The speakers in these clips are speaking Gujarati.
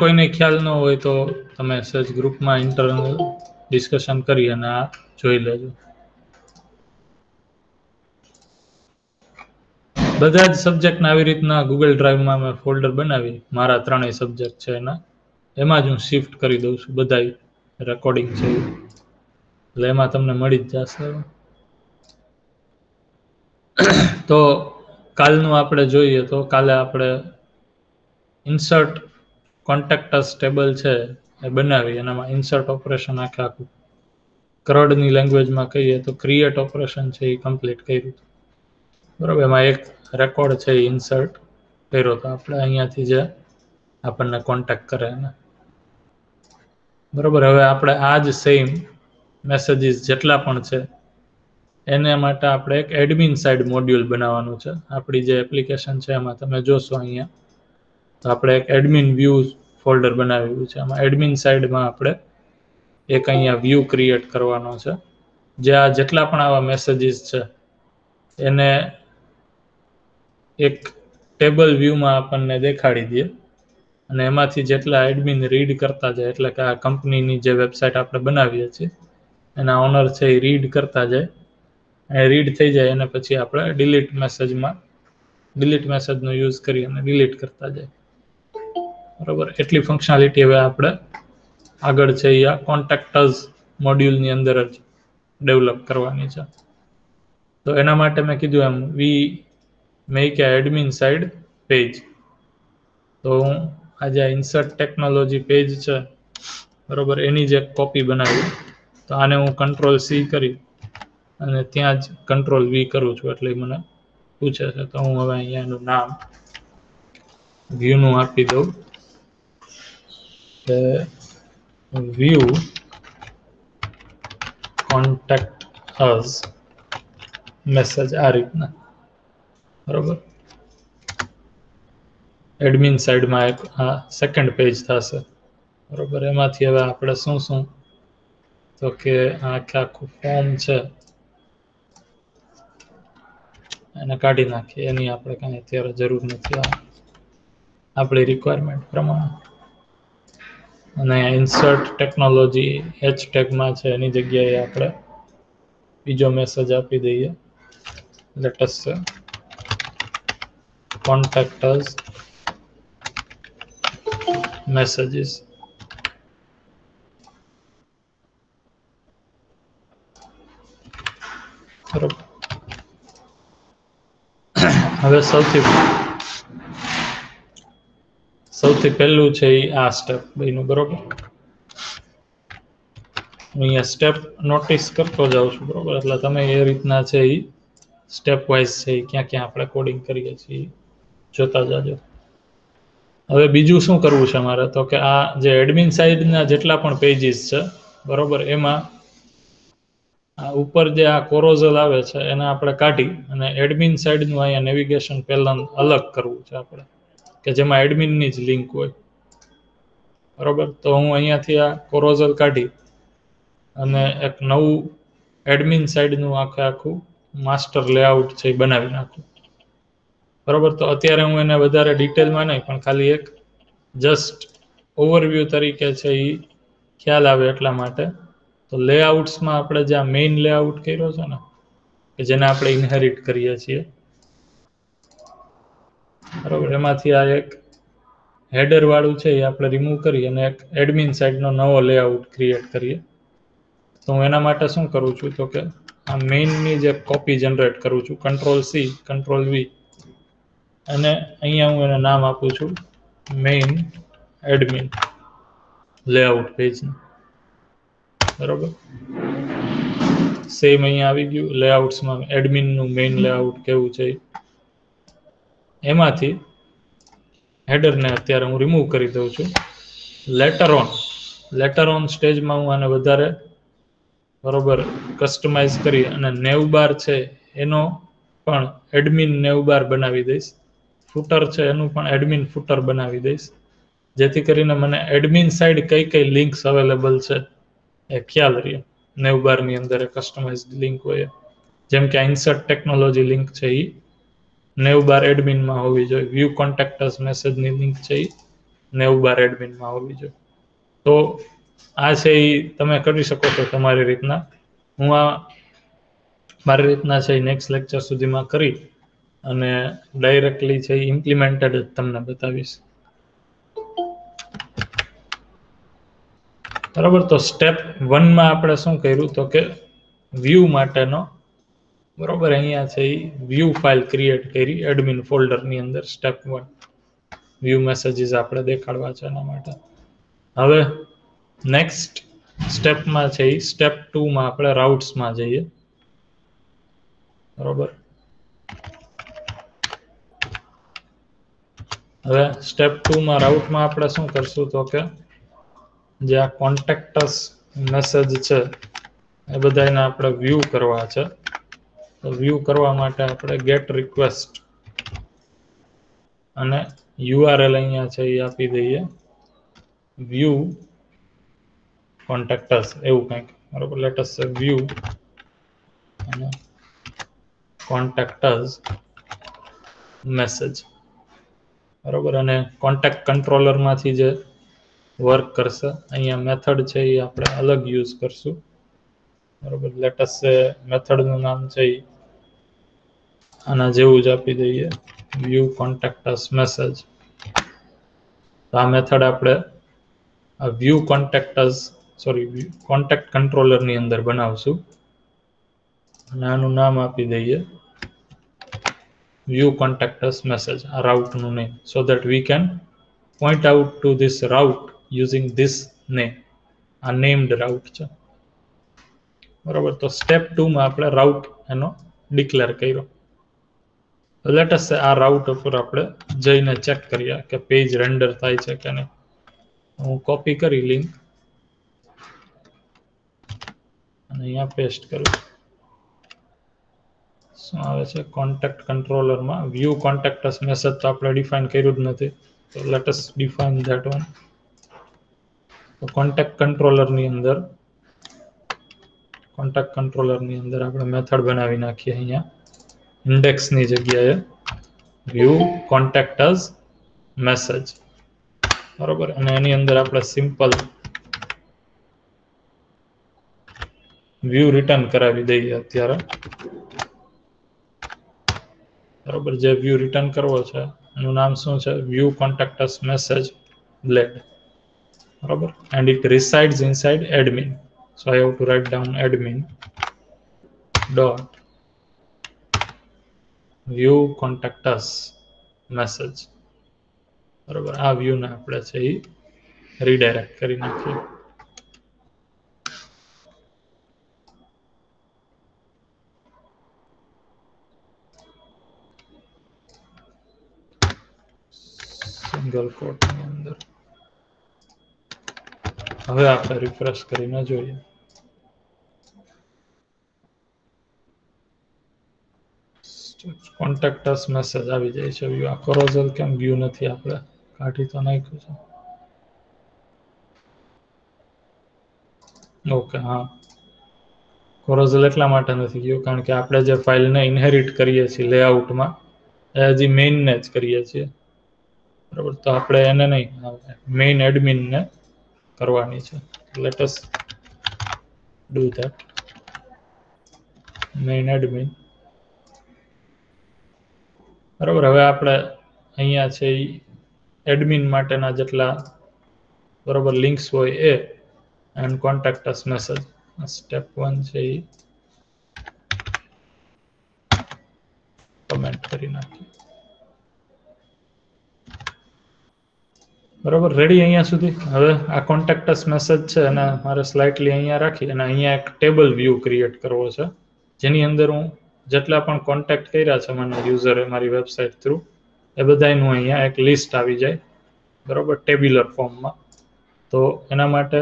કોઈને ખ્યાલ ન હોય તો તમે સર્ચ ગ્રુપમાં ઇન્ટરનલ ડિસ્કશન કરી અને આ જોઈ લેજો. બધા જ સબ્જેક્ટના આવી રીતના ગૂગલ ડ્રાઈવમાં મેં ફોલ્ડર બનાવી. મારા ત્રણેય સબ્જેક્ટ છે એના. એમાં જ હું શિફ્ટ કરી દઉં છું. બધા રેકોર્ડિંગ છે એટલે એમાં તમને મળી જ જશે. તો કાલનું આપણે જોઈએ તો કાલે આપણે ઇન્સર્ટ કોન્ટેક્ટસ ટેબલ છે એ બનાવી એનામાં ઇન્સર્ટ ઓપરેશન આખે આખું. કરડની લેંગ્વેજમાં કહીએ તો ક્રિએટ ઓપરેશન છે એ કમ્પ્લીટ કર્યું. બરાબર, એમાં એક રેકોર્ડ છે એ ઇન્સર્ટ કર્યો તો આપણે અહીંયાથી જે આપણને કોન્ટેક્ટ કરે એને. બરાબર, હવે આપણે આ જ સેમ મેસેજીસ જેટલા પણ છે, એને માટે આપણે એક એડમિન સાઇડ મોડ્યુલ બનાવવાનું છે. આપણી જે એપ્લિકેશન છે એમાં તમે જોશો અહીંયા. તો આપણે એક એડમિન વ્યૂ ફોલ્ડર બનાવેલું છે. આમાં એડમિન સાઇડમાં આપણે એક અહીંયા વ્યૂ ક્રિએટ કરવાનો છે. જે આ જેટલા પણ આવા મેસેજીસ છે, એને એક ટેબલ વ્યૂમાં આપણને દેખાડી દે અને એમાંથી જેટલા એડમિન રીડ કરતા જાય, એટલે કે આ કંપનીની જે વેબસાઇટ આપણે બનાવીએ છીએ, એના ઓનર છે એ રીડ કરતા જાય. એ રીડ થઈ જાય અને પછી આપણે ડિલીટ મેસેજમાં ડિલીટ મેસેજનો યુઝ કરી અને ડિલીટ કરતા જાય. બરાબર. એટલી ફંક્શનાલિટી હવે આપણે આગળ છે એ આ કોન્ટેક્ટર્સ મોડ્યુલની અંદર જ ડેવલપ કરવાની છે. તો એના માટે મેં કીધું એમ we make a admin side page તો હું આજે આ ઇન્સર્ટ ટેકનોલોજી પેજ છે, બરોબર, એની જે કોપી બનાવી. તો આને હું કંટ્રોલ સી કરી અને ત્યાં જ કંટ્રોલ વી કરું છું એટલે મને પૂછે છે. તો હું હવે અહીંયાનું નામ વ્યૂનું આપી દઉં. વ્યૂ કોન્ટેક્ટ અસ મેસેજ આ રીતના. બરોબર? એડમિન સાઈડમાં એક આ સેકન્ડ પેજ થશે. બરોબર? એમાંથી હવે આપણે શું શું? તો કે આખે આખું ફોર્મ છે. એને કાઢી નાખીએ. એની આપણે કાંઈ અત્યારે જરૂર નથી. આપણી રિક્વાયરમેન્ટ પ્રમાણે. અને ઇન્સર્ટ ટેકનોલોજી એચ ટેગમાં છે, એની જગ્યાએ આપણે બીજો મેસેજ આપી દઈએ. Latest contactors messages. બરોબર. હવે સૌથી સૌથી પહેલું છે એ આ સ્ટેપ બેનું, બરોબર? અહીંયા સ્ટેપ નોટિસ કરતો જાઉં છું, બરોબર? એટલે તમે એ રીતના છે એ સ્ટેપ વાઇઝ છે એ ક્યાં ક્યાં આપણે કોડિંગ કરીએ છીએ જોતા જાજો. હવે બીજું શું કરવું છે મારે? તો કે આ જે એડમિન સાઇડના જેટલા પણ પેજીસ છે, બરોબર? એમાં આ ઉપર જે આ કોરોઝલ આવે છે, એને આપણે કાઢી અને એડમિન સાઇડનું અહીંયા નેવિગેશન પહેલાં અલગ કરવું છે આપણે. કે જેમાં એડમિનની જ લિંક હોય. બરોબર? તો હું અહીંયાથી આ કોરોઝલ કાઢી અને એક નવું એડમિન સાઈડનું આખે આખું માસ્ટર લેઆઉટ છે એ બનાવી નાખું. બરોબર? તો અત્યારે હું એને વધારે ડિટેલમાં નહીં, પણ ખાલી એક જસ્ટ ઓવરવ્યૂ તરીકે છે એ ખ્યાલ આવે એટલા માટે. તો લેઆઉટ્સમાં આપણે જે આ મેઇન લેઆઉટ કર્યો છે ને, કે જેને આપણે ઇનહેરિટ કરીએ છીએ બરોબર, એમાંથી આ એક હેડર વાળું છે એ આપણે રિમૂવ કરી અને એક એડમિન સાઇડનો નવો લેઆઉટ ક્રિએટ કરીએ. તો હું એના માટે શું કરું છું તો કે આ મેઇનની જે કોપી જનરેટ કરું છું કંટ્રોલ સી કંટ્રોલ વી અને અહીંયા હું એને નામ આપું છું મેઇન એડમિન લેઆઉટ પેજનું બરોબર? સેમ અહીંયા આવી ગયું લેઆઉટ્સમાં એડમિનનું મેઇન લેઆઉટ કેવું છે એમાંથી હેડરને અત્યારે હું રિમૂવ કરી દઉં છું. લેટર ઓન લેટર ઓન સ્ટેજમાં હું આને વધારે બરોબર કસ્ટમાઇઝ કરી અને નેવ બાર છે એનો પણ એડમિન નેવ બાર બનાવી દઈશ. ફૂટર છે એનું પણ એડમિન ફૂટર બનાવી દઈશ. જેથી કરીને મને એડમિન સાઇડ કઈ કઈ લિંક્સ અવેલેબલ છે એ ખ્યાલ રહે. નેવ બારની અંદર કસ્ટમાઇઝ લિંક હોય. જેમ કે ઇન્સર્ટ ટેકનોલોજી લિંક છે એ નેવ બાર એડમિનમાં હોવી જોઈએ. વ્યૂ કોન્ટેક્ટર્સ મેસેજની લિંક છે એ નેવું બાર એડમિનમાં હોવી જોઈએ. તો આ છે એ તમે કરી શકો છો તમારી રીતના. હું આ મારી રીતના છે એ નેક્સ્ટ લેક્ચર સુધીમાં કરી અને ડાયરેક્ટલી છે એ ઇમ્પ્લિમેન્ટેડ જ તમને બતાવીશ. બરાબર? તો સ્ટેપ વનમાં આપણે શું કર્યું? તો કે વ્યૂ માટેનો બરોબર, અહીંયા છે વ્યૂ ફાઇલ ક્રિએટ કરી એડમિન ફોલ્ડરની અંદર સ્ટેપ વન વ્યૂ મેસેજીસ આપણે દેખાડવા છે એના માટે. હવે નેક્સ્ટ સ્ટેપમાં છે એ સ્ટેપ ટુમાં આપણે રાઉટ્સમાં જઈએ. બરોબર? હવે સ્ટેપ ટુમાં રાઉટમાં આપણે શું કરશું તો કે જે આ કોન્ટેક્ટસ મેસેજ છે, એ બધાને આપણે વ્યૂ કરવા છે. વ્યૂ કરવા માટે આપણે ગેટ રિક્વેસ્ટ અને યુઆરએલ અહીંયા છે એ આપી દઈએ. વ્યૂ કોન્ટેક્ટર્સ એવું કંઈક. બરોબર? લેટસ વ્યૂ અને કોન્ટેક્ટર્સ મેસેજ બરોબર? અને કોન્ટેક્ટ કંટ્રોલરમાંથી જે વર્ક કરશે, અહીંયા મેથડ છે એ આપણે અલગ યુઝ કરશું. બરોબર, લેટસ મેથડનું નામ છે આના જેવું જ આપી દઈએ. વ્યૂ કોન્ટેક્ટસ મેસેજ આ મેથડ આપણે, આ વ્યૂ કોન્ટેક્ટસ સોરી કોન્ટેક્ટ કંટ્રોલરની અંદર બનાવશું. અને આનું નામ આપી દઈએ. વ્યૂ કોન્ટેક્ટસ મેસેજ આ રાઉટનું name so that we can point out to this route using this name આ નેમ્ડ રાઉટ છે. બરાબર? તો સ્ટેપ ટુમાં આપણે રાઉટ એનો ડિક્લેર કર્યો. લેટસ આ રાઉટ ઉપર આપણે જઈને ચેક કરીએ કે પેજ રેન્ડર થાય છે કે નહીં. હું કોપી કરી લિંક અને અહીંયા પેસ્ટ કરું. શું આવે છે? કોન્ટેક્ટ કંટ્રોલરમાં વ્યૂ કોન્ટેક્ટસ મેસેજ તો આપણે ડિફાઇન કર્યું જ નથી. તો let's define that one contact કંટ્રોલરની અંદર કોન્ટેક્ટ કંટ્રોલરની અંદર આપણે મેથડ બનાવી નાખીએ અહીંયા. ઇન્ડેક્સની જગ્યાએ વ્યૂ કોન્ટેક્ટસ મેસેજ બરોબર? અને એની અંદર આપણે સિમ્પલ વ્યૂ રિટર્ન કરાવી દઈએ અત્યારે. બરોબર? જે વ્યૂ રિટર્ન કરવો છે, એનું નામ શું છે? વ્યૂ કોન્ટેક્ટસ મેસેજ બ્લેડ બરોબર? And it resides inside admin so I have to write down admin dot view contacts message બરોબર. આ વ્યૂને આપણે છે એ રીડાયરેક્ટ કરી નાખીએ. સિંગલ કોટની અંદર. હવે આપણે રિફ્રેશ કરીને જોઈએ. કોન્ટેક્ટસ મેસેજ આવી જાય છે. વ્યૂ આ કોરોઝલ કેમ વ્યૂ નથી આપણે? કાઢી તો નાખ્યું છે. ઓકે હા. કોરોઝલ એટલા માટે નથી ગયું, કારણ કે આપણે જે ફાઇલને ઇનહેરિટ કરીએ છીએ લેઆઉટમાં એ હજી મેઇનને જ કરીએ છીએ. બરાબર? તો આપણે એને નહીં મેઇન એડમિનને કરવાની છે. Let's do that main admin બરાબર, હવે આપણે અહીંયા છે એડમિન માટેના જેટલા બરાબર લિંક્સ હોય એ and contact us message step one છે એ કમેન્ટ કરી નાખીએ. બરાબર રેડી અહીંયા સુધી? હવે આ કોન્ટેક્ટસ મેસેજ છે અને મારે સ્લાઇટલી અહીંયા રાખી અને અહીંયા એક ટેબલ વ્યૂ ક્રિએટ કરવો છે. જેની અંદર હું જેટલા પણ કોન્ટેક્ટ કર્યા છે મને યુઝરે મારી વેબસાઇટ થ્રુ એ બધાનું અહીંયા એક લિસ્ટ આવી જાય. બરાબર ટેબ્યુલર ફોર્મમાં તો એના માટે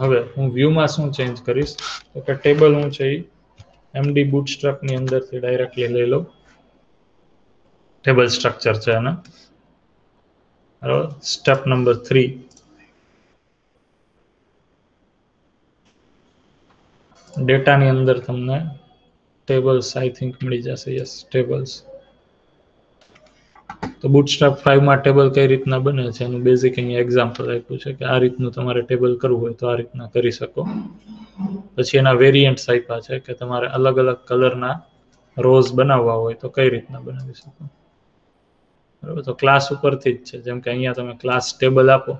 હવે હું વ્યૂમાં શું ચેન્જ કરીશ? તો કે ટેબલ હું છે એ એમડી બુટસ્ટ્રેપની અંદરથી ડાયરેક્ટલી લઈ લઉં. ટેબલ સ્ટ્રક્ચર છે એના બરાબર સ્ટેપ નંબર થ્રી ડેટાની અંદર તમને ટેબલ્સ આઈ થિંક મળી જશે. યસ ટેબલ્સ તો બુટસ્ટ્રેપ ફાઈવમાં ટેબલ કઈ રીતના બને છે? એનું બેઝિક અહીંયા એક્ઝામ્પલ આપ્યું છે કે આ રીતનું તમારે ટેબલ કરવું હોય તો આ રીતના કરી શકો. પછી એના વેરિયન્ટ્સ આપ્યા છે કે તમારે અલગ અલગ કલરના રોઝ બનાવવા હોય તો કઈ રીતના બનાવી શકો? બરાબર? તો ક્લાસ ઉપરથી જ છે. જેમ કે અહીંયા તમે ક્લાસ ટેબલ આપો.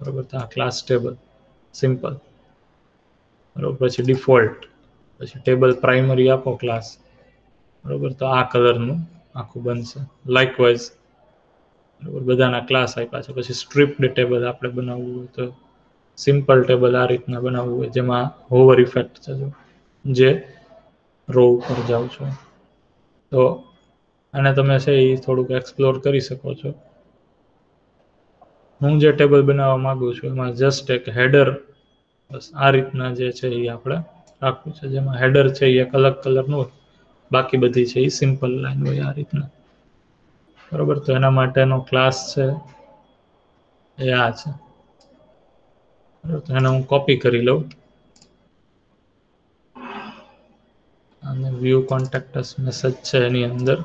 બરાબર? તો આ ક્લાસ ટેબલ સિમ્પલ બરાબર? પછી ડિફોલ્ટ પછી ટેબલ પ્રાઇમરી આપો ક્લાસ બરાબર? તો આ કલરનું આખું બનશે. લાઇકવાઇઝ બરાબર? બધાના ક્લાસ આપ્યા છે. પછી સ્ટ્રીપ્ડ ટેબલ આપણે બનાવવું હોય તો સિમ્પલ ટેબલ આ રીતના બનાવવું હોય, જેમાં હોવર ઇફેક્ટ છે જે રો ઉપર જાઓ છો. તો આને તમે છે એ થોડુંક એક્સપ્લોર કરી શકો છો. હું જે ટેબલ બનાવવા માંગુ છું, એમાં જસ્ટ એક હેડર બસ આ રીતના જે છે એ આપણે રાખવું છે, જેમાં હેડર છે એક અલગ કલરનું હોય. બાકી બધી છે, એ સિમ્પલ લાઈન હોય આ રીતના. બરોબર? તો એના માટેનો ક્લાસ છે, એ આ છે. તો એને હું કોપી કરી લઉં. અને વ્યૂ કોન્ટેક્ટસ મેસેજ છે એની અંદર.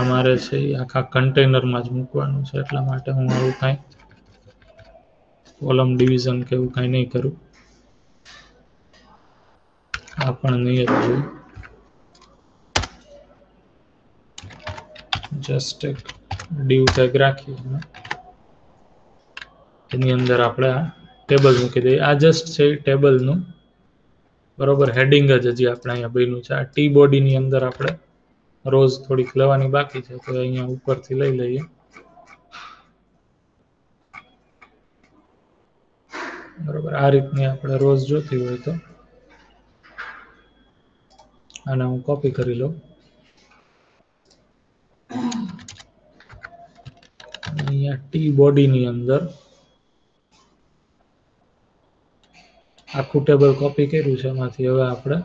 અમારે છે આખા કન્ટેનરમાં જ મૂકવાનું છે, એટલા માટે હું આવું કાંઈ કોલમ ડિવિઝન કે એવું કાંઈ નહીં કરું. આ પણ નહીં જોયું જસ્ટ એક ડીવ ટેગ રાખી એની અંદર આપણે આ ટેબલ મૂકી દઈએ. આ જસ્ટ છે ટેબલનું બરોબર હેડિંગ જ હજી આપણે અહીંયા બન્યું છે. આ ટી બોડીની અંદર આપણે રોજ થોડીક લેવાની બાકી છે. તો અહીંયા ઉપરથી લઈ લઈએ બરોબર આ રીતની આપણે રોજ જોતી હોય તો. આને હું કોપી કરી લઉં. અહીંયા ટી બોડીની અંદર આખું ટેબલ કોપી કર્યું છે. એમાંથી હવે આપણે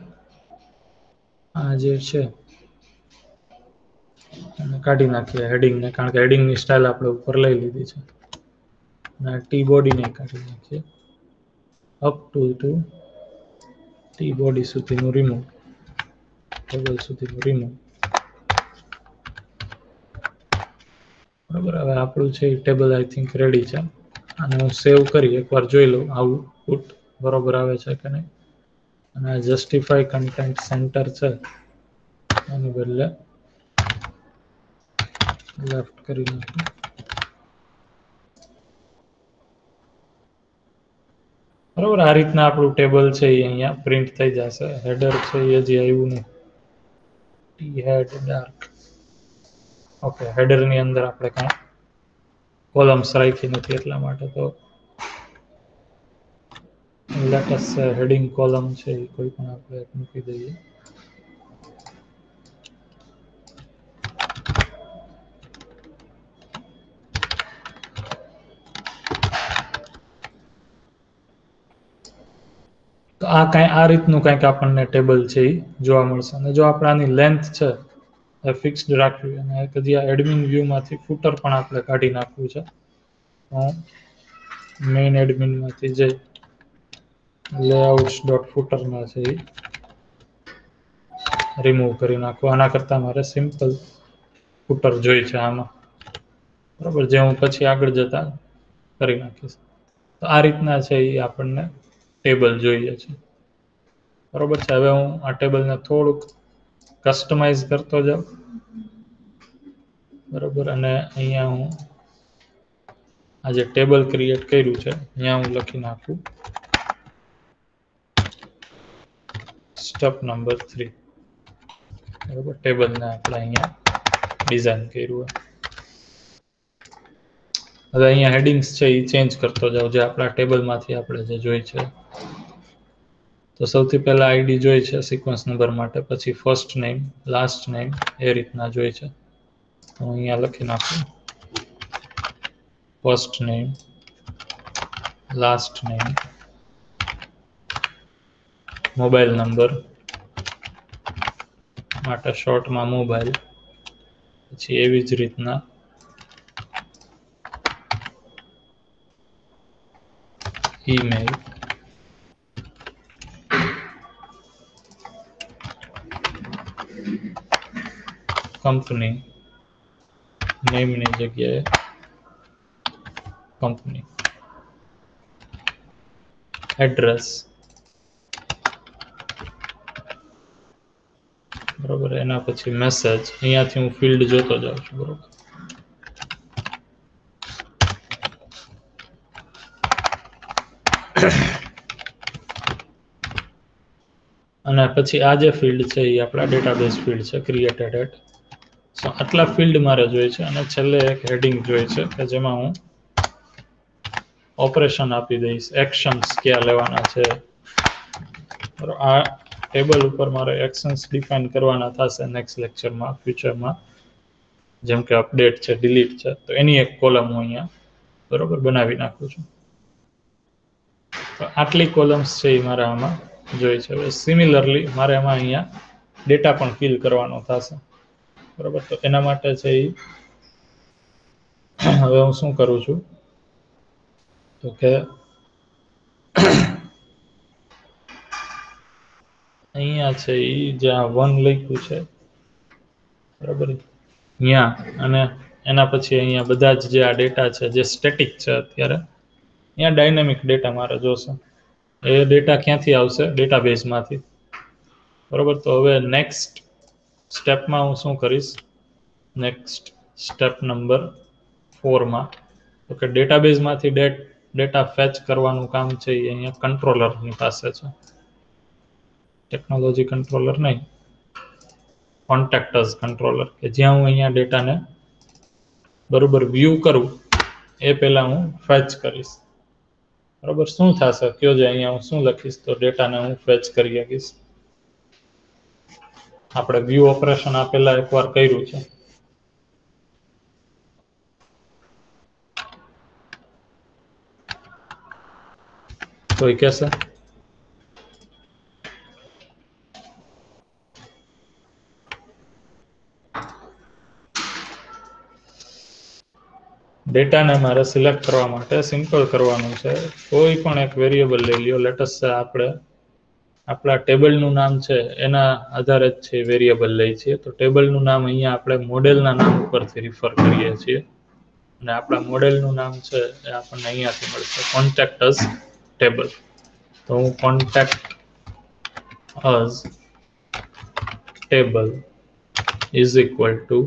આ જે છે કાઢી નાખીએ હેડિંગને કારણ કે હેડિંગની સ્ટાઇલ આપણે ઉપર લઈ લીધી છે. અને ટી બોડીને કાઢી નાખીએ. Up to to T body સુધીનું રિમૂવ ટેબલ સુધીનું રિમૂવ બરાબર, હવે આપણું છે ટેબલ આઈ થિંક રેડી છે. અને હું સેવ કરી એકવાર જોઈ લઉં આવું પુટ બરોબર આવે છે કે નહીં. અને જસ્ટિફાઈ કન્ટેન્ટ સેન્ટર છે. એની બદલે લેફ્ટ કરી નાખું. બરોબર? આ રીતના આપણું ટેબલ છે એ અહીંયા પ્રિન્ટ થઈ જશે. હેડર છે એ જે આવ્યું ને ટી હેડ ડાર્ક ઓકે હેડરની અંદર આપણે કાંઈ કોલમ્સ રાખી નથી એટલા માટે તો લેટેસ્ટ હેડિંગ કોલમ છે એ કોઈ પણ આપણે મૂકી દઈએ. આ કાંઈ આ રીતનું કંઈક આપણને ટેબલ છે એ જોવા મળશે. અને જો આપણે આની લેન્થ છે, એ ફિક્સ્ડ રાખવી અને પછી આ એડમિન વ્યૂમાંથી ફૂટર પણ આપણે કાઢી નાખવું છે. હું મેઇન એડમિનમાંથી જે લેઆઉટ્સ ડોટ ફૂટરમાં છે એ રિમૂવ કરી નાખવું આના કરતાં મારે સિમ્પલ ફૂટર જોઈ છે આમાં. બરાબર? જે હું પછી આગળ જતા કરી નાખીશ. તો આ રીતના છે એ આપણને ટેબલ જોઈએ છે. બરોબર છે, હવે હું આ ટેબલને થોડુંક કસ્ટમાઇઝ કરતો જાઉં. બરોબર, અને અહીંયા હું આ જે ટેબલ ક્રિએટ કર્યું છે, અહીંયા હું લખી નાખું. સ્ટેપ નંબર થ્રી બરોબર ટેબલને આપણે અહીંયા ડિઝાઇન કર્યું હવે અહીંયા હેડિંગ્સ છે એ ચેન્જ કરતો જાઉં, જે આપણા ટેબલમાંથી આપણે જે જોઈ છે. તો સૌથી પહેલા આઈડી જોઈ છે સિક્વન્સ નંબર માટે, પછી ફર્સ્ટ નેમ લાસ્ટ નેમ એ રીતના જોઈ છે. હું અહીંયા લખી નાખું. First name last name mobile number માટે શોર્ટમાં મોબાઈલ પછી એવી જ રીતના. ઈમેલ કંપની નેમની જગ્યાએ કંપની એડ્રેસ બરોબર એના પછી મેસેજ અહીંયાથી હું ફિલ્ડ જોતો જાઉં છું બરોબર અને પછી આ જે ફિલ્ડ છે, એ આપણા ડેટાબેઝ ફિલ્ડ છે ક્રિએટેડ એટ સો આટલા ફિલ્ડ મારે જોઈએ છે અને છેલ્લે એક હેડિંગ જોઈએ છે કે જેમાં હું ઓપરેશન આપી દઈશ એક્શન્સ ક્યાં લેવાના છે. આ ટેબલ ઉપર મારે એક્શન્સ ડિફાઇન કરવાના થશે નેક્સ્ટ લેક્ચરમાં ફ્યુચરમાં જેમ કે અપડેટ છે ડિલીટ છે, તો એની એક કોલમ હું અહીંયા બરોબર બનાવી નાખું છું. તો આટલી કોલમ્સ છે એ મારે આમાં જોઈ છે. હવે સિમિલરલી મારે એમાં અહીંયા ડેટા પણ ફિલ કરવાનો થશે. બરોબર? તો એના માટે છે એ હવે હું શું કરું છું? તો કે અહીંયા છે એ જ્યાં વન લખ્યું છે. બરાબર? અહીંયા અને એના પછી અહીંયા બધા જ જે આ ડેટા છે, જે સ્ટેટિક છે અત્યારે અહીંયા ડાયનેમિક ડેટા મારે જોશે. એ ડેટા ક્યાંથી આવશે? ડેટાબેઝમાંથી બરોબર? તો હવે નેક્સ્ટ સ્ટેપમાં હું શું કરીશ? નેક્સ્ટ સ્ટેપ નંબર ફોરમાં તો કે ડેટાબેઝમાંથી ડેટ ડેટા ફેચ કરવાનું કામ છે એ અહીંયા કંટ્રોલરની પાસે છે. ટેકનોલોજી કંટ્રોલર નહીં. કોન્ટેક્ટર્સ કંટ્રોલર કે જ્યાં હું અહીંયા ડેટાને બરોબર વ્યૂ કરું, એ પહેલાં હું ફેચ કરીશ. બરોબર? શું થશે? કયો જે અહીંયા હું શું લખીશ? તો ડેટાને હું ફેચ કરી શકીશ આપણે વ્યૂ ઓપરેશન આપેલા એકવાર કર્યું છે. કોઈ કહેશે? ડેટાને મારે સિલેક્ટ કરવા માટે સિમ્પલ કરવાનું છે. કોઈ પણ એક વેરિયેબલ લઈ લ્યો. લેટસ આપણે આપણા ટેબલનું નામ છે, એના આધારે જ છે વેરિયેબલ લઈ છીએ તો ટેબલનું નામ અહીંયા આપણે મોડેલના નામ ઉપરથી રિફર કરીએ છીએ. અને આપણા મોડેલનું નામ છે એ આપણને અહીંયાથી મળશે કોન્ટેક્ટસ ટેબલ તો હું contact us table is equal to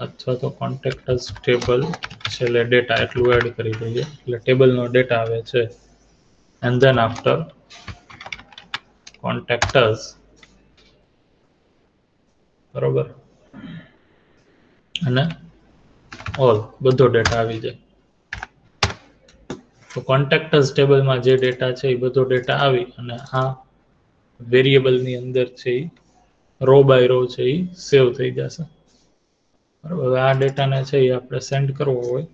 અથવા તો કોન્ટેક્ટસ ટેબલ છેલ્લે ડેટા એટલું એડ કરી દઈએ. એટલે ટેબલનો ડેટા આવે છે. એન્ડ ધેન આફ્ટર કોન્ટેક્ટસ બરોબર? અને ઓલ બધો ડેટા આવી જાય. તો કોન્ટ્રાક્ટર્સ ટેબલમાં જે ડેટા છે એ બધો ડેટા આવી અને આ વેરિયેબલની અંદર છે એ રો બાય રો છે એ સેવ થઈ જશે. બરાબર? આ ડેટાને છે એ આપણે સેન્ડ કરવો હોય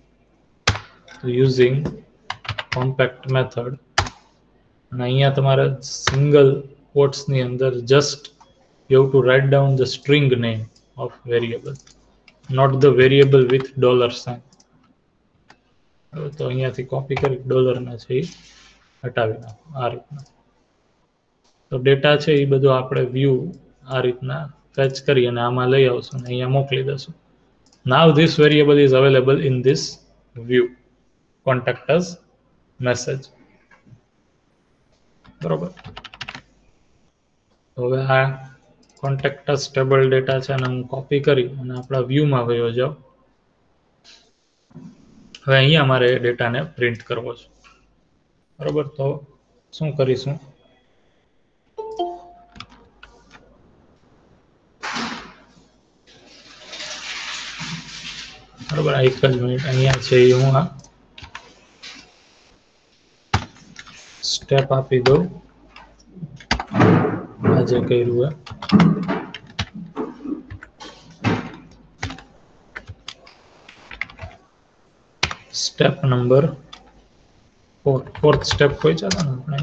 તો યુઝિંગ કોમ્પેક્ટ મેથડ અને અહીંયા તમારે સિંગલ કોટ્સની અંદર just have to write down the string name of variable not the variable with dollar sign. તો અહીંયાથી કોપી કરી ડોલરના છે એ હટાવી નાખો આ રીતના. તો ડેટા છે એ બધું આપણે વ્યૂ આ રીતના ફેચ કરી અને આમાં લઈ આવશું અને અહીંયા મોકલી દઈશું. Now this variable is available in this view contact message. બરોબર? હવે આ કોન્ટેક્ટસ ટેબલ ડેટા છે અને હું કોપી કરી અને આપણા વ્યૂમાં વયો જાઉં. હવે અહીંયા મારે ડેટાને પ્રિન્ટ કરવો છે. બરોબર? તો શું કરીશું? બરોબર? એક જ મિનિટ અહીંયા છે હું આ સ્ટેપ આપી દઉં. જે કર્યું સ્ટેપ નંબર ફોર્થ સ્ટેપ હોય ચાલો ને આપણે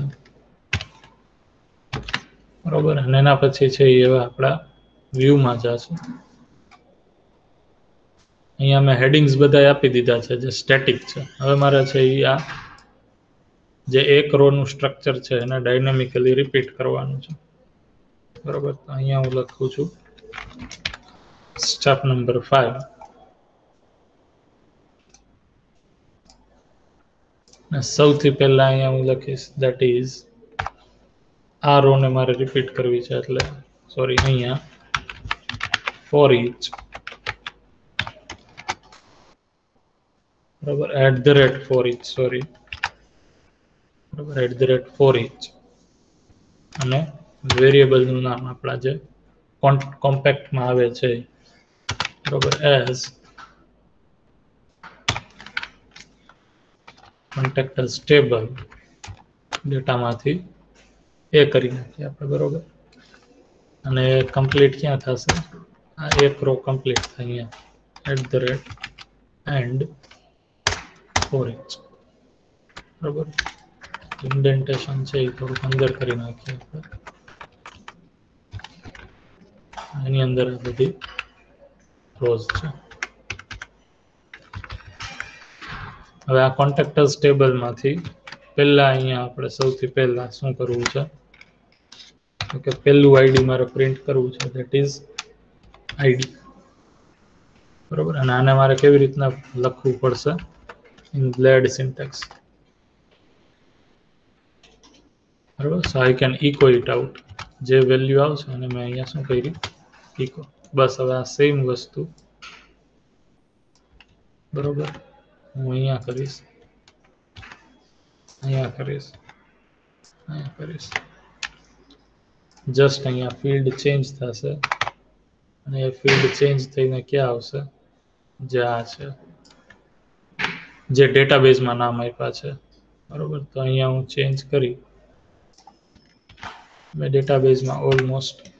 બરોબર? અને એના પછી છે એ આપણા વ્યૂમાં જશું અહીંયા મેં હેડિંગ્સ બધા આપી દીધા છે, જે સ્ટેટિક છે. હવે મારે છે એ આ જે એક રોનું સ્ટ્રક્ચર છે એને ડાયનેમિકલી રિપીટ કરવાનું છે. બરાબર અહીંયા હું લખું છું. સ્ટેપ નંબર ફાઈવ સૌથી પહેલા અહીંયા હું લખીશ દેટ ઇઝ આ રો ને મારે રિપીટ કરવી છે એટલે સોરી અહીંયા. ફોર ઇચ બરાબર at the rate for each sorry બરાબર at the rate for each અને વેરિયેબલનું નામ આપણા જે કોમ્પેક્ટમાં આવે છે. બરોબર એઝ કોન્ટેક્ટર સ્ટેબલ ડેટામાંથી એ કરી નાખીએ આપણે, બરોબર? અને કમ્પ્લીટ ક્યાં થશે? આ એક રો કમ્પ્લીટ થાય અહીંયા. At the rate and for each બરોબર? ઇન્ડેન્ટેશન છે એ થોડુંક અંદર કરી નાખીએ આપણે. એની અંદર બધી રોઝ છે. હવે આ કોન્ટેક્ટર્સ ટેબલમાંથી પહેલા અહીંયા આપણે સૌથી પહેલા શું કરવું છે? કે પહેલું આઈડી મારે પ્રિન્ટ કરવું છે દેટ ઇઝ આઈડી બરોબર? અને આને મારે કેવી રીતના લખવું પડશે? ઇન બ્લેડ સિન્ટેક્સ બરોબર? So I can echo it out જે વેલ્યુ આવશે અને મેં અહીંયા શું કરી ઇકો બસ, હવે આ સેમ વસ્તુ. બરોબર? હું અહીંયા કરીશ. અહીંયા કરીશ. અહીંયા કરીશ. જસ્ટ અહીંયા ફિલ્ડ ચેન્જ થશે. અને એ ફિલ્ડ ચેન્જ થઈને ક્યાં આવશે? જે આ છે. જે ડેટાબેઝમાં નામ આપ્યા છે. બરોબર? તો અહીંયા હું ચેન્જ કરી. મેં ડેટાબેઝમાં ઓલમોસ્ટ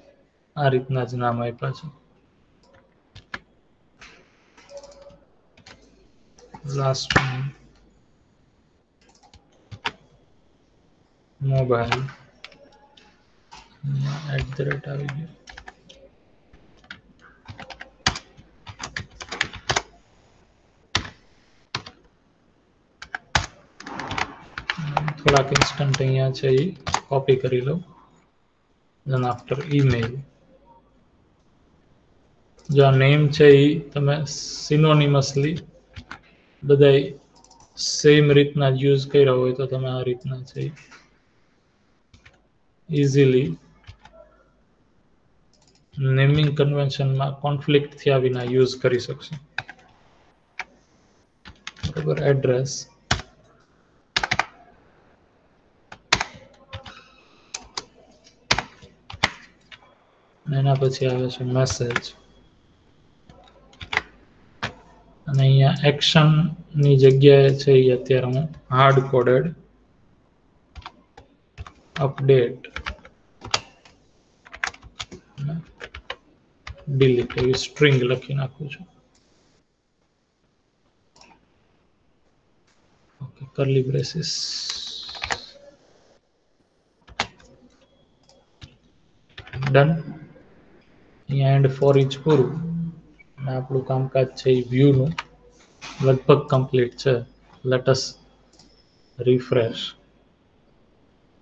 આ રીતના જ નામ આપ્યા છે. Last mobile at the rate આવી ગયો. થોડાક ઇન્સ્ટન્ટ અહીંયા છે એ કોપી કરી લઉં. Then after email. જો આ નેમ છે એ તમે સિનોનિમસલી બધાય સેમ રીતના યુઝ કર્યા હોય તો તમે આ રીતના છે ઇઝીલી નેમિંગ કન્વેન્શનમાં કોન્ફ્લિક્ટ થયા વિના યુઝ કરી શકશો. બરાબર એડ્રેસ એના પછી આવે છે મેસેજ અને અહીંયા એક્શનની જગ્યાએ છે એ અત્યારે હું હાર્ડ કોડેડ અપડેટ ડિલીટ એવી સ્ટ્રિંગ લખી નાખું છું. કરલી બ્રેસીસ ડન અહીંયા એન્ડ ફોર ઇચ પૂરું. અને આપણું કામકાજ છે એ વ્યૂનું લગભગ કમ્પ્લીટ છે. Let's refresh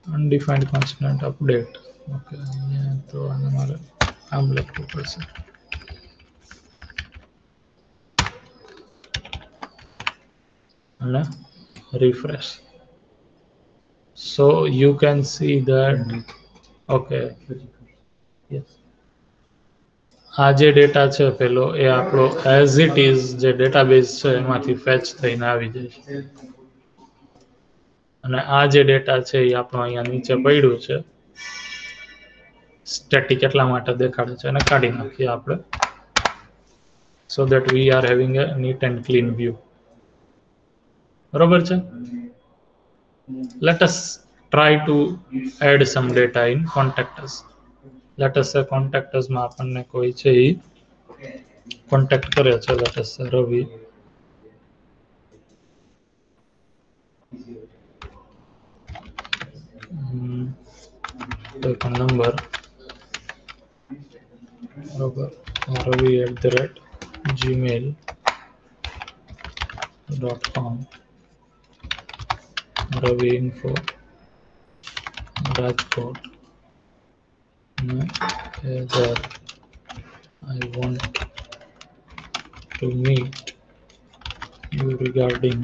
undefined constant update okay અહીંયા તો આને મારે આમ લખવું પડશે. અને refresh. So you can see that okay. Yes. આ જે ડેટા છે પેલો, એ આપણો એઝ ઇટ ઇઝ જે ડેટાબેઝ છે, એમાંથી ફેચ થઈને આવી જાય અને આ જે ડેટા છે, એ આપણો અહીંયા નીચે પડ્યું છે. સ્ટેટિક એટલા માટે દેખાડે છે અને કાઢી નાખીએ આપણે. So that we are having a neat and clean view બરોબર છે? Let us try to add some data in let us say contactors માં આપણને કોઈ છે એ કોન્ટેક્ટ કરે છે let us say રવિ હમ, કોઈ પણ નંબર બરોબર Ravi at the rate Gmail dot com Ravi info Rajkot that I want to meet you regarding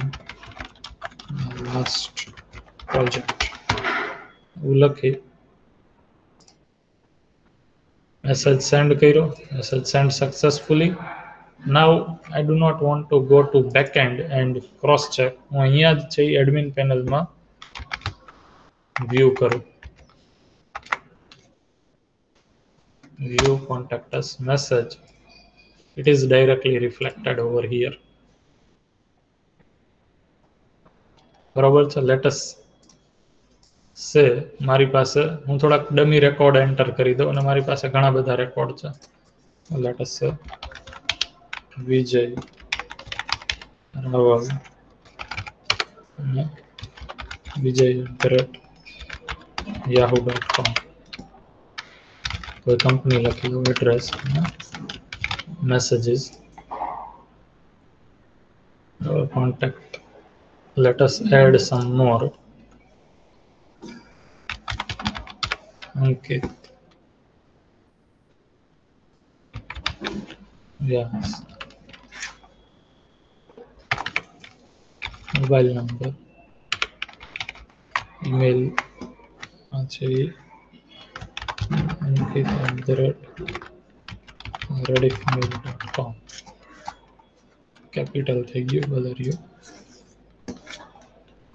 last project એવું લખી મેસેજ સેન્ડ કર્યો message send successfully now I do not want to go to back end and cross check હું અહીંયા જ છે એડમિન પેનલમાં વ્યૂ કરું view contact us, message. It is directly reflected over here. બરોબર છે? લેટસ સે મારી પાસે, હું થોડાક ડમી રેકોર્ડ એન્ટર કરી દઉં અને મારી પાસે ઘણા બધા રેકોર્ડ છે. Let's say Vijay Raval. Vijay great Yahoo कोई कंपनी लिख लो address messages our contact let us add some more. Okay. Yes. Mobile number. Email. Actually rediffmail.com capital થઈ ગયું બદલ્યું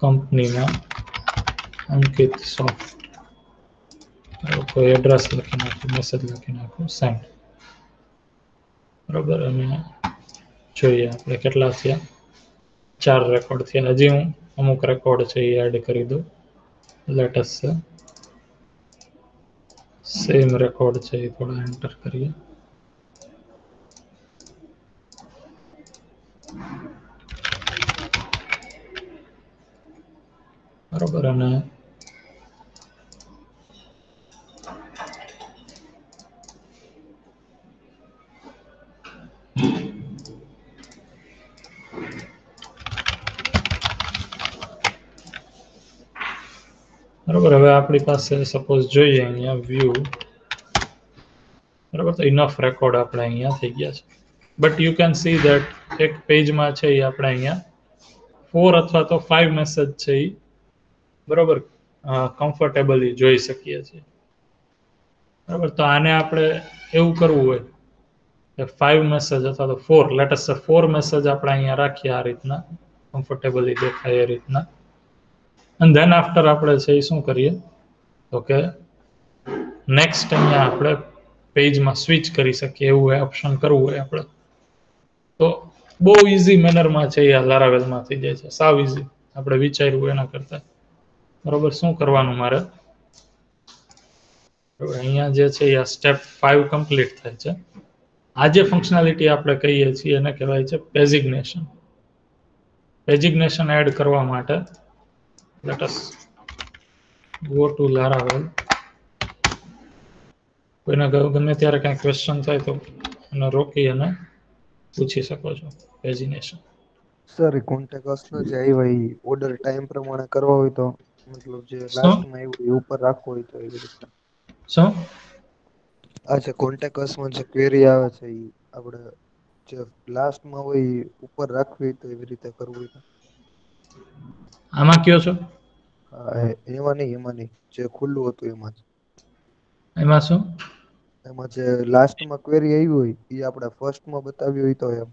કંપનીમાં અંકિત સોફ્ટ કોઈ એડ્રેસ લખી નાખું મેસેજ લખી નાખું સેન્ડ બરાબર, અને જોઈએ આપણે કેટલા થયા. ચાર રેકોર્ડ થયા. હજી હું અમુક રેકોર્ડ છે એ એડ કરી દઉં. લેટેસ્ટ સેમ રેકોર્ડ છે એ થોડા એન્ટર કરીએ. બરોબર અને બરોબર હવે આપણી પાસે સપોઝ જોઈએ અહીંયા વ્યૂ બરાબર, તો ઇનફ રેકોર્ડ આપણે અહીંયા થઈ ગયા છે. But you can see that એક પેજમાં છે એ આપણે અહીંયા ફોર અથવા તો ફાઈવ મેસેજ છે એ. બરાબર કમ્ફર્ટેબલી જોઈ શકીએ છીએ. બરાબર, તો આને આપણે એવું કરવું હોય કે ફાઈવ મેસેજ અથવા તો ફોર લેટેસ્ટ ફોર મેસેજ આપણે અહીંયા રાખીએ આ રીતના કમ્ફર્ટેબલી દેખાય એ રીતના. અને ધેન આફ્ટર આપણે છે એ શું કરીએ? તો કે નેક્સ્ટ અહીંયા આપણે પેજમાં સ્વિચ કરી શકીએ, એવું હોય ઓપ્શન કરવું હોય આપણે. તો બહુ ઇઝી મેનરમાં છે આ લારાવેલમાં થઈ જાય છે. સાવ ઇઝી આપણે વિચાર્યું એના કરતાં. બરોબર, શું કરવાનું મારે? અહીંયા જે છે એ સ્ટેપ ફાઈવ કમ્પ્લીટ થાય છે. આ જે ફંક્શનાલિટી આપણે કહીએ છીએ એને કહેવાય છે પેઝિગ્નેશન પેઝિગ્નેશન એડ કરવા માટે let us go to laravel કોઈને ગમે ત્યારે કાંઈ ક્વેશ્ચન થાય તો એને રોકી અને પૂછી શકો છો. પેજિનેશન સર કોન્ટેક્ટ જે આવી હોય ઓર્ડર ટાઈમ પ્રમાણે કરવો હોય તો મતલબ જે લાસ્ટમાં આવ્યું એ ઉપર રાખવું હોય તો એવી રીતે. શું? જે કોન્ટેક્ટ જે ક્વેરી આવે છે એ આપણે જે લાસ્ટમાં હોય ઉપર રાખવી હોય તો એવી રીતે કરવું હોય આમાં કયો છો? એમાં નહીં એમાં નહીં. જે ખુલ્લું હતું એમાં જ. એમાં શું? એમાં જે લાસ્ટમાં ક્વેરી આવી હોય એ આપણે ફર્સ્ટમાં બતાવી હોય તો એમ.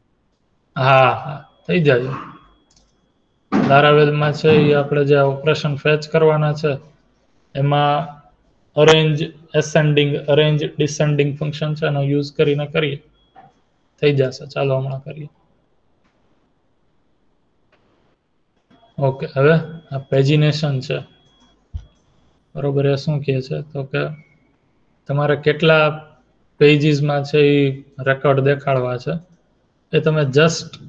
હા હા થઈ જાય. લારાવેલમાં છે એ આપણે જે ઓપરેશન ફેચ કરવાના છે એમાં arrange ascending arrange descending function છે એનો યુઝ કરીને કરીએ. થઈ જશે ચાલો હમણાં કરીએ. ઓકે, હવે આ પેજિનેશન છે. બરોબર, એ શું કહે છે? તો કે તમારે કેટલા પેજીસમાં છે એ રેકોર્ડ દેખાડવા છે? એ તમે જસ્ટ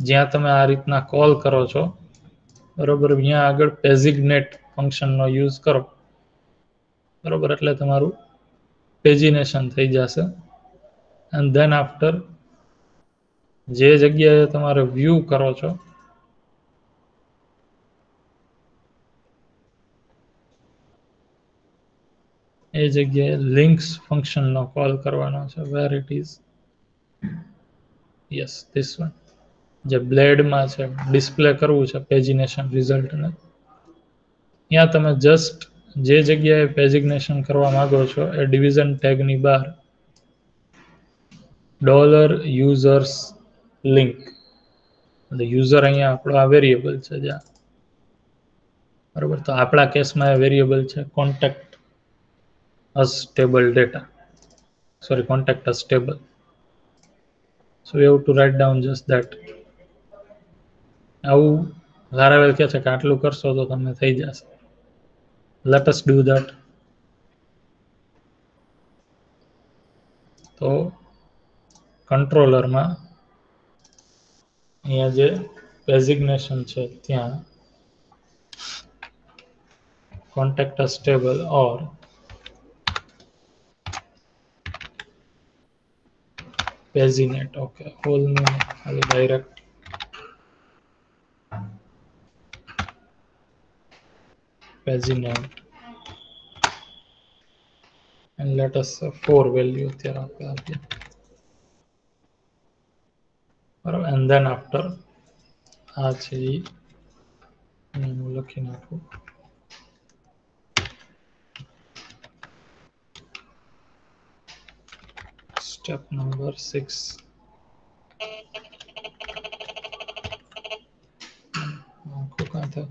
જ્યાં તમે આ રીતના કોલ કરો છો, બરોબર અહીંયા આગળ પેઝિગ્નેટ ફંક્શનનો યુઝ કરો. બરોબર, એટલે તમારું પેજિનેશન થઈ જશે. એન્ડ ધેન આફ્ટર જે જગ્યાએ તમારે વ્યૂ કરો છો એ જગ્યાએ લિંક્સ ફંક્શનનો કોલ કરવાનો છે where it is yes this one જે બ્લેડમાં છે ડિસ્પ્લે કરવું છે પેજિનેશન રિઝલ્ટને ત્યાં તમે જસ્ટ જે જગ્યાએ પેજિગ્નેશન કરવા માંગો છો, એ ડિવિઝન ટેગની બહાર ડોલર યુઝર્સ લિંક એટલે યુઝર અહીંયા આપણો આ વેરિયેબલ છે, જ્યાં. બરોબર? તો આપણા કેસમાં એ વેરિયેબલ છે contact us table data sorry contact us table so you have to write down just that આવું લારાવેલ કહે છે કે આટલું કરશો તો તમને થઈ જશે લેટ અસ ડુ દેટ તો કંટ્રોલરમાં અહીંયા જે ડેઝિગ્નેશન છે, ત્યાં contact us table Okay, whole name I'll direct Pazinet and let us uh, four value there આપણે and then after actually હું લખી નાખું step number six આખું કાં થાય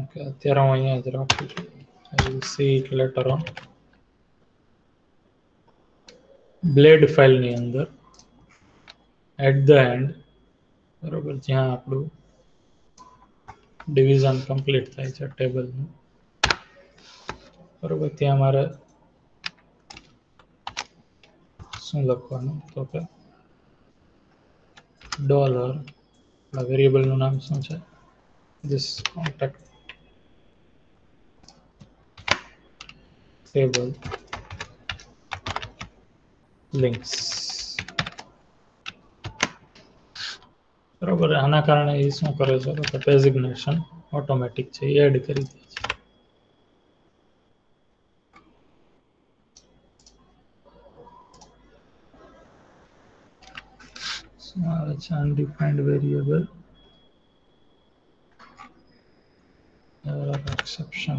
ઓકે અત્યારે હું અહીંયા જ રાખું છું I will see it later on blade ફાઇલની અંદર એટ ધ એન્ડ બરોબર જ્યાં આપણું ડિવિઝન કમ્પ્લીટ થાય છે ટેબલનું બરોબર ત્યાં મારે શું લખવાનું તો કે ડોલર વેરિયેબલનું નામ શું છે ધીસ contact. Table links બરોબર આના કારણે એ શું કરે છે તો ડેઝિગ્નેશન ઓટોમેટિક છે એડ કરી દે છે variable error exception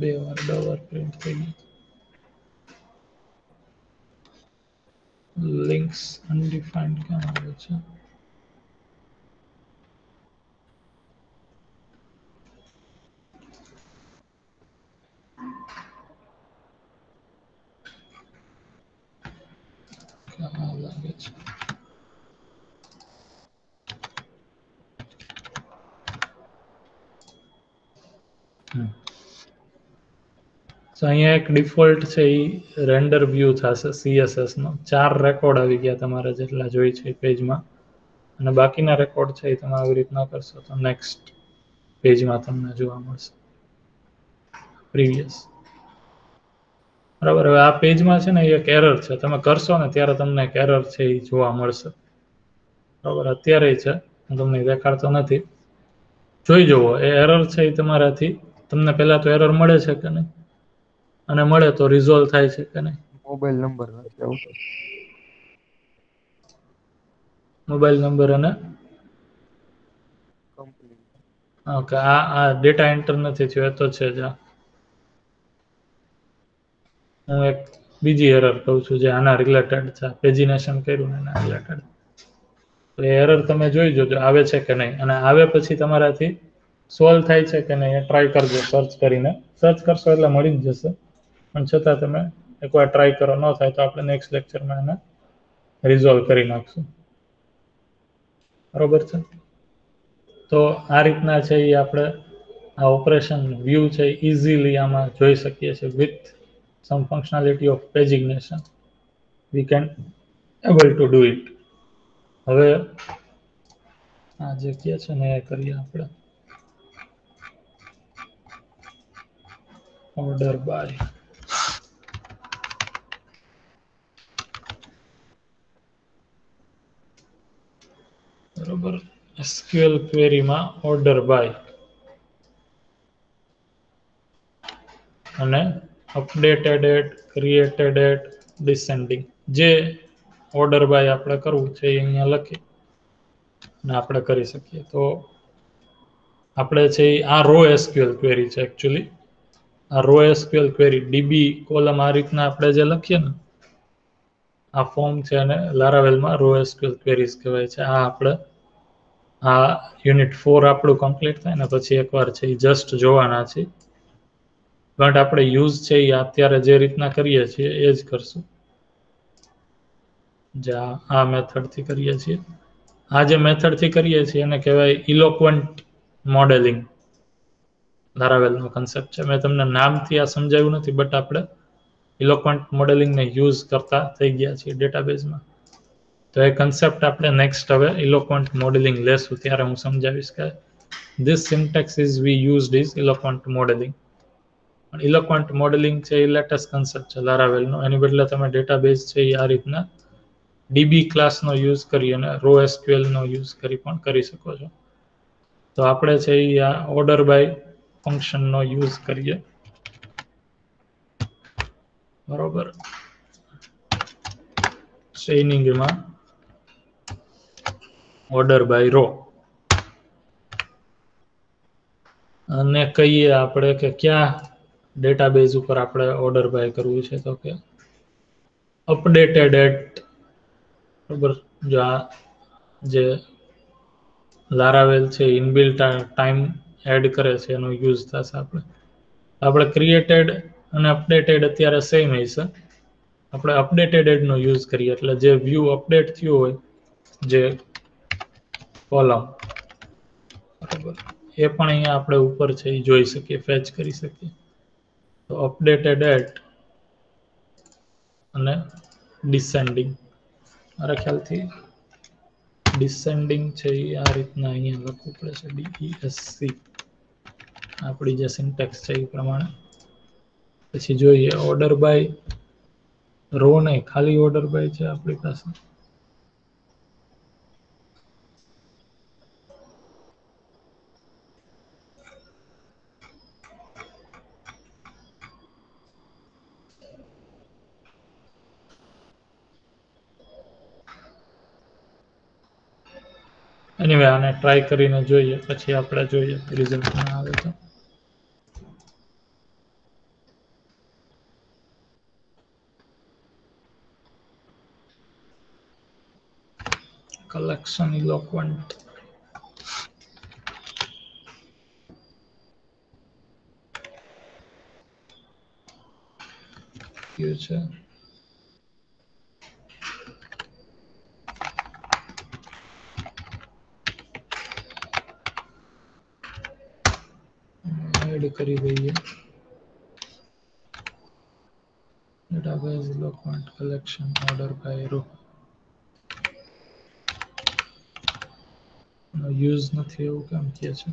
બે વાર ડોલર પ્રિન્ટ થઈ ગયું લિંક્સ અનડિફાઇન્ડ ક્યાં આવે છે ક્યાં લાગે છે તો અહીંયા એક ડિફોલ્ટ છે એ રેન્ડર વ્યૂ થશે સીએસએસ નો. ચાર રેકોર્ડ આવી ગયા તમારે જેટલા જોઈ છે પેજમાં. અને બાકીના રેકોર્ડ છે એ તમે આવી રીતના કરશો તો નેક્સ્ટ પેજમાં તમને જોવા મળશે. પ્રીવિયસ બરાબર, હવે આ પેજમાં છે ને એક એરર છે. તમે કરશો ને ત્યારે તમને એક એરર છે એ જોવા મળશે. બરાબર, અત્યારે છે. હું તમને દેખાડતો નથી. જોઈ જુઓ એ એરર છે એ તમારાથી. તમને પહેલાં તો એરર મળે છે કે નહીં? અને મળે તો રિઝોલ્વ થાય છે કે નહીં? મોબાઈલ નંબર નથી આવતો મોબાઈલ નંબર અને? કંપની ઓકે આ આ ડેટા એન્ટર નથી થયો એ તો છે જ હું. એક બીજી એરર કહું છું જે આના રિલેટેડ છે પેજિનેશન કર્યું એના રિલેટેડ તો એ એરર તમે જોઈ જોજો આવે છે કે નહીં? અને આવે પછી તમારાથી સોલ્વ થાય છે કે નહીં એ ટ્રાય કરજો સર્ચ કરીને. સર્ચ કરશો એટલે મળી જ જશે. પણ છતાં તમે એકવાર ટ્રાય કરો, ન થાય તો આપણે નેક્સ્ટ લેક્ચરમાં એને રિઝોલ્વ કરી નાખશું. બરોબર છે? તો આ રીતના છે એ આપણે આ ઓપરેશન વ્યૂ છે ઇઝીલી આમાં જોઈ શકીએ છીએ with some functionality of pagination we can able to do it હવે આ જે કહે છે ને એ કરીએ આપણે. ઓર્ડર બાય બરોબર. SQL ક્વેરીમાં ઓર્ડર બાય અને updated at created at descending જે ઓર્ડર બાય આપણે કરવું છે એ અહીંયા લખી અને આપણે કરી શકીએ. તો આપણે છે આ રો એસક્યુએલ ક્વેરી છે એકચ્યુઅલી આ raw SQL query DB column આ રીતના આપણે જે લખીએ ને, આ ફોર્મ છે અને લારાવેલમાં રો એસક્યુએલ ક્વેરીઝ કહેવાય છે. આ આપણે આ યુનિટ ફોર આપણું કમ્પ્લીટ થાય ને પછી એકવાર છે એ જસ્ટ જોવાના છે. બટ આપણે યુઝ છે એ અત્યારે જે રીતના કરીએ છીએ એ જ કરશું. જે આ મેથડથી કરીએ છીએ. આ જે મેથડથી કરીએ છીએ એને કહેવાય ઇલોક્વન્ટ મોડેલિંગ ધારાવેલનો કન્સેપ્ટ છે. મેં તમને નામથી આ સમજાવ્યું નથી બટ આપણે ઇલોક્વન્ટ મોડેલિંગને યુઝ કરતા થઈ ગયા છીએ ડેટાબેઝમાં તો એ કન્સેપ્ટ આપણે નેક્સ્ટ હવે ઇલોક્વન્ટ મોડેલિંગ લેશું, ત્યારે હું સમજાવીશ કે syntax is we used is eloquent modelling પણ ઇલોક્વન્ટ મોડેલિંગ છે એ લેટેસ્ટ કન્સેપ્ટ છે લારાવેલનો એની બદલે તમે ડેટાબેઝ છે એ આ રીતના ડીબી ક્લાસનો યુઝ કરી અને રો એસક્યુએલનો યુઝ કરી પણ કરી શકો છો. તો આપણે છે એ આ ઓર્ડર બાય ફંક્શનનો યુઝ કરીએ. બરોબર? ટ્રેનિંગમાં ઓર્ડર બાય રો અને કહીએ આપણે કે ક્યાં ડેટાબેઝ ઉપર આપણે ઓર્ડર બાય કરવું છે તો કે અપડેટેડ એટ બરાબર? જો આ જે લારાવેલ છે ઇનબિલ ટાઈમ એડ કરે છે, એનો યુઝ થશે આપણે. આપણે ક્રિએટેડ અને અપડેટેડ અત્યારે સેમ હશે. આપણે અપડેટેડ એડનો યુઝ કરીએ, એટલે જે વ્યૂ અપડેટ થયું હોય, જે કોલમ બરાબર. એ પણ અહીંયા આપણે ઉપર છે, એ જોઈ શકીએ ફેચ કરી શકીએ. તો અપડેટેડ એટ અને ડિસેન્ડિંગ મારા ખ્યાલથી ડિસેન્ડિંગ છે એ આ રીતના અહીંયા લખવું પડે છે ડીઈએસસી આપણી જે સિન્ટેક્સ છે એ પ્રમાણે. પછી જોઈએ ઓર્ડર બાય રો નહીં, ખાલી ઓર્ડર બાય છે આપણી પાસે. એનીવે આને ટ્રાય કરીને જોઈએ, પછી આપણે જોઈએ રિઝલ્ટ ના આવે તો. Collection eloquent future એડ કરી દઈએ database eloquent collection order by row use નથી એવું કેમ કે છે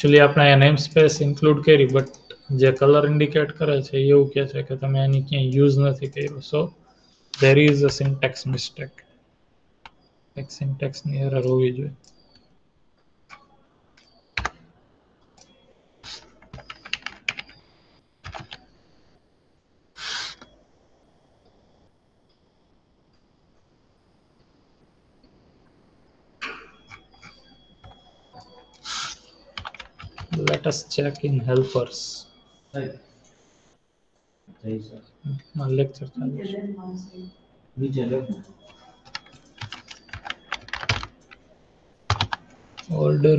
એકચ્યુઅલી આપણે નેમ સ્પેસ ઇન્ક્લુડ કરી બટ જે કલર ઇન્ડિકેટ કરે છે એવું કહે છે કે તમે એની ક્યાંય યુઝ નથી કર્યું. So there is a syntax mistake એક સિન્ટેક્સની એરર હોવી જોઈએ let us check in helpers. માં લેક્ચર ચાલુ છે નીચે લખો ઓર્ડર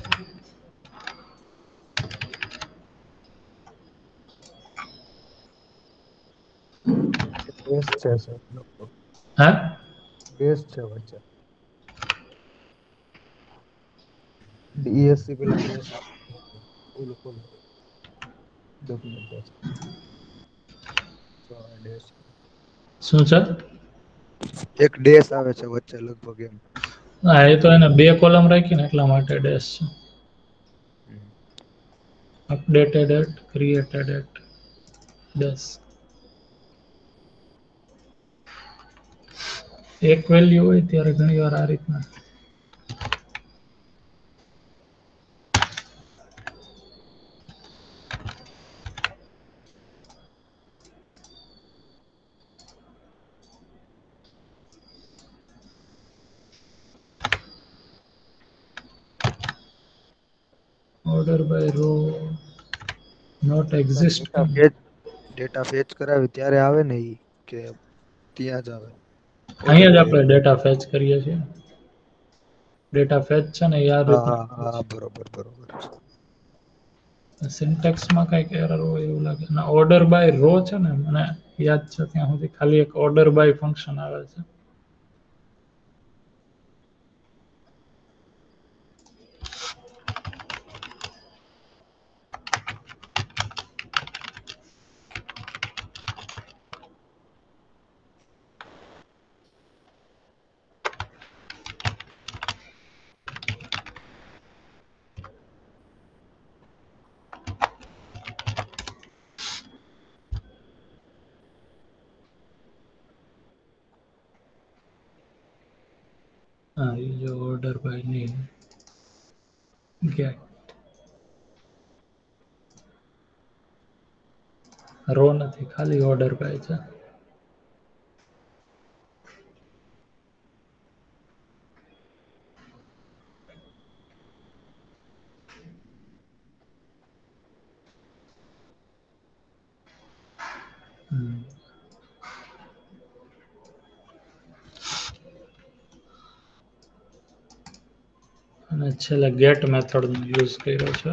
બેસ છે સર હા? બેસ છે વચ્ચે. ડીએસસી પેલા બેસ ઓલું ખોલું ડોક્યુમેન્ટેશન તો શું છે એક ડેશ આવે છે વચ્ચે લગભગ એમ. હા એ તો એને બે કોલમ રાખી ને એટલા માટે ડેશ છે. Updated at created at dash એક વેલ્યુ હોય ત્યારે ઘણી વાર આ રીતના. Order by row not exist data fetch કરાવી, ત્યારે આવે ને એ કે ત્યાં જ આવે. અહીંયા જ આપણે ડેટા ફેચ કરીએ છીએ. ડેટા ફેચ છે ને હા બરોબર બરોબર. સિન્ટેક્સમાં કંઈક એરર હોય એવું લાગે. ના ઓર્ડર બાય રો છે ને મને યાદ છે ત્યાં સુધી ખાલી એક ઓર્ડર બાય ફંક્શન આવે છે હા એ જો order by name get row નથી ખાલી ઓર્ડર બાય છે હમ. અને છેલ્લે ગેટ મેથડનો યુઝ કર્યો છે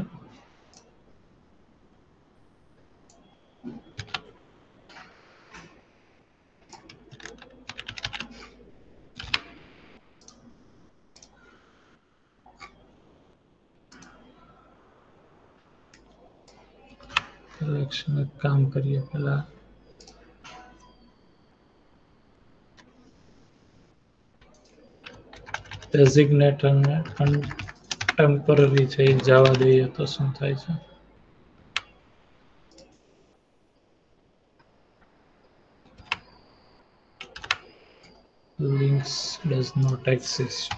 સિલેક્શન એક કામ કરીએ પહેલાં ડેઝિગ્નેટ અને ટેમ્પરરી છે, એ જવા દઈએ તો શું થાય છે? Links does not exist.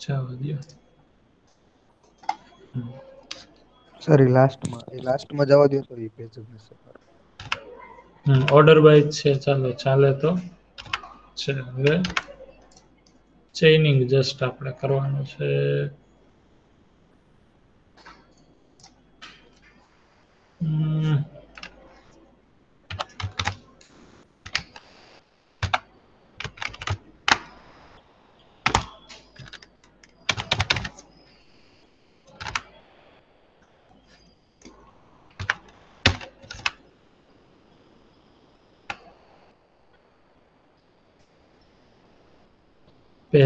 જવા દો સર લાસ્ટમાં એ લાસ્ટમાં જવા દો તો એ પેજ હમ ઓર્ડર બાય છે ચાલો ચાલે તો. છે હવે ચેઇનિંગ જસ્ટ આપણે કરવાનું છે. Hmm,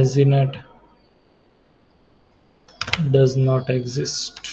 Pazinet does not exist.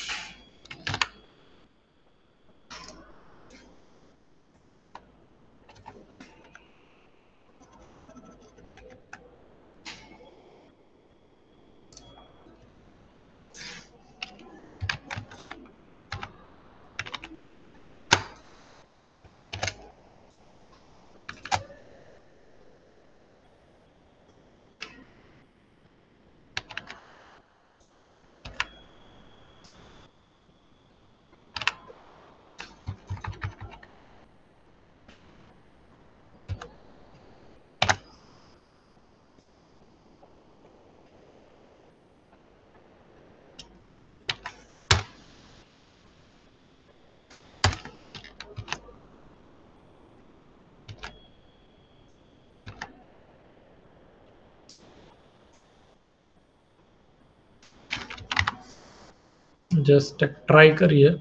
Just try કરીએ.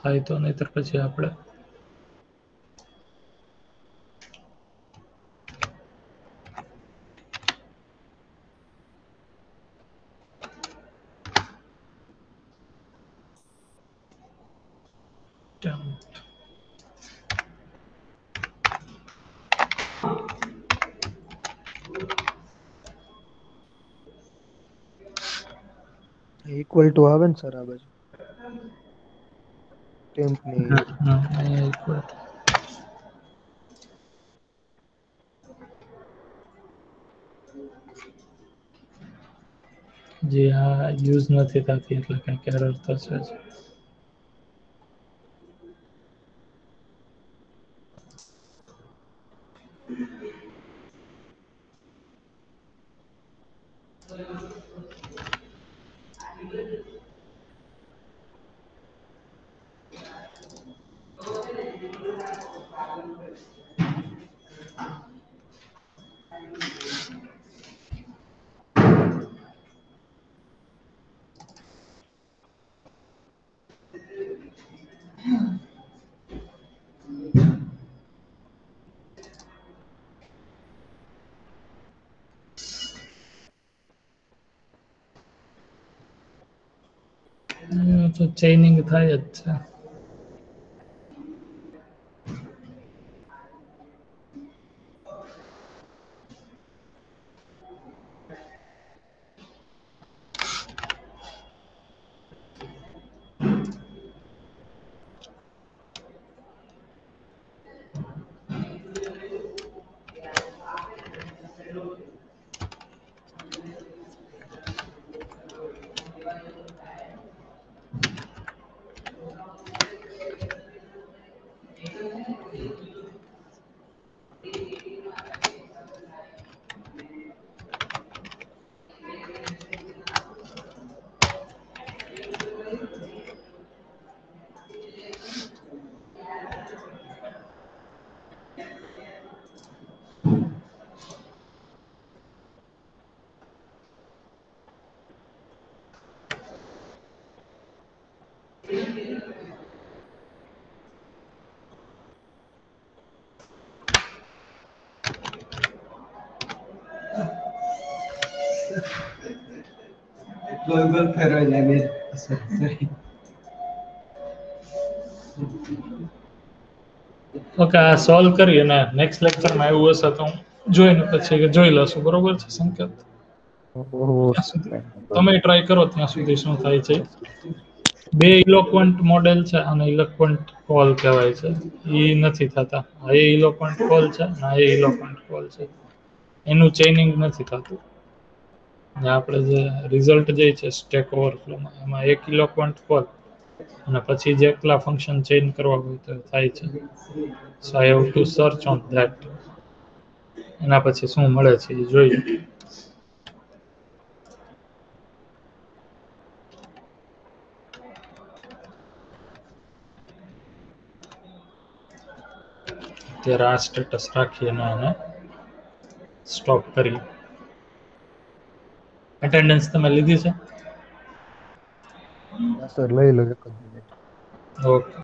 થાય તો નહીતર પછી આપણે temp. ઇક્વલ ટુ આવે ને સર આ બાજુ. ટેમ્પની હમ, અહીંયા equal. જે આ યુઝ નથી થતી એટલે કંઈક એરર થશે જ. ચેઇનિંગ થાય જ છે. બે sorry. ઓકે આ સોલ્વ કરી અને નેક્સ્ટ લેક્ચરમાં એવું હશે તો હું જોઈને પછી જોઈ લઉં બરોબર છે, સંકેત? તમે ટ્રાય કરો ત્યાં સુધી શું થાય છે. બે ઇલોક્વન્ટ મોડેલ છે અને ઇલોક્વન્ટ કોલ કહેવાય છે. એ નથી થતા. આ એ ઇલોક્વન્ટ કોલ છે અને એ ઇલોક્વન્ટ કોલ છે. એનું ચેનિંગ નથી થતું. અને આપણે જે રિઝલ્ટ જે છે સ્ટેક ઓવરફ્લોમાં એમાં એક કોલ અને પછી જે એકલા ફંક્શન ચેન્જ કરવા હોય તો થાય છે. So I have to search on that એના પછી શું મળે છે એ જોઈએ અત્યારે આ સ્ટેટસ રાખી અને એને સ્ટોપ કરી. અટેન્ડન્સ તમે લીધી છે? સર લઈ લો એક જ મિનિટ ઓકે